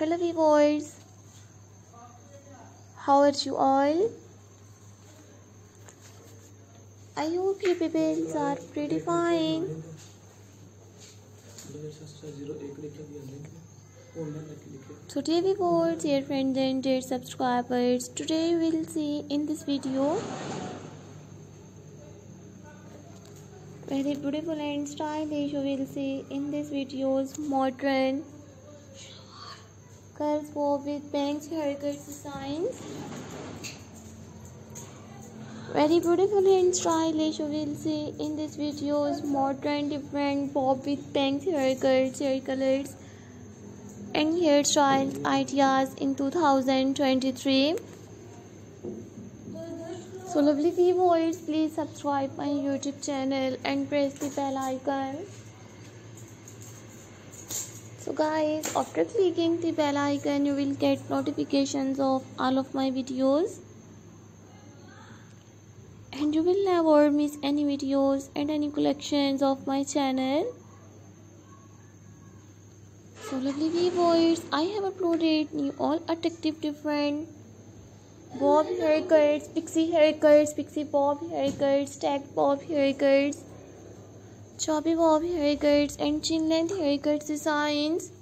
hello viewers how are you all i hope you people are pretty fine. Today viewers dear friends and dear subscribers. Today we'll see in this video very beautiful and stylish. You will see in this videos modern curls bob with bangs haircut designs very beautiful and stylish you will see in this videos modern different bob with bangs haircuts hair colors and hairstyles ideas in 2023 so lovely viewers please subscribe my youtube channel and press the bell icon so guys after clicking the bell icon you will get notifications of all of my videos. And you will never miss any videos and any collections of my channel. So lovely viewers i have uploaded new all attractive different bob haircuts pixie haircuts pixie bob haircuts stacked bob haircuts choppy bob haircuts and chin length haircuts designs.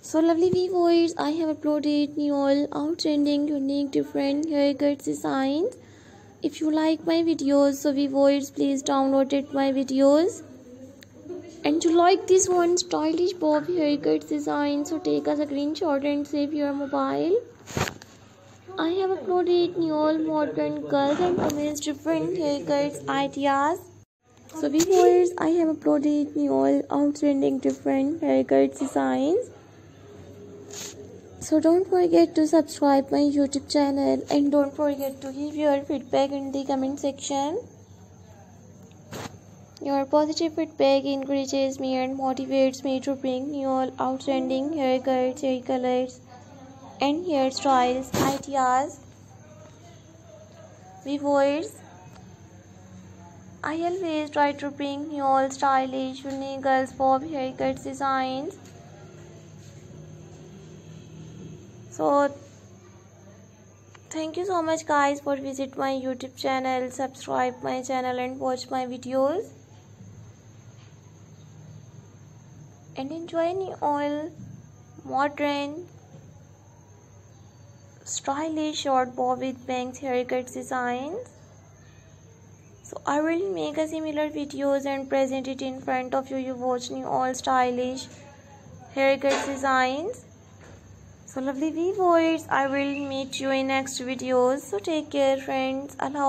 So lovely viewers, I have uploaded new all outstanding, unique, different haircuts designs. If you like my videos, so viewers, please download it my videos. And you like this one stylish bob haircuts design, so take us a screenshot and save your mobile. I have uploaded new all modern girls and women's different haircuts ideas. So viewers, I have uploaded new all outstanding different haircut designs. So don't forget to subscribe my YouTube channel and don't forget to give your feedback in the comment section. Your positive feedback encourages me and motivates me to bring new all outstanding haircuts, hair colors, and hairstyles ideas viewers I always try to bring new, stylish unique girls bob haircuts designs. So thank you so much guys for visit my youtube channel subscribe my channel and watch my videos. And enjoy new, all modern stylish short bob with bangs haircut designs. So i will make a similar videos and present it in front of you. You watch new all stylish haircut designs. So lovely viewers i will meet you in next videos. So take care friends. Allah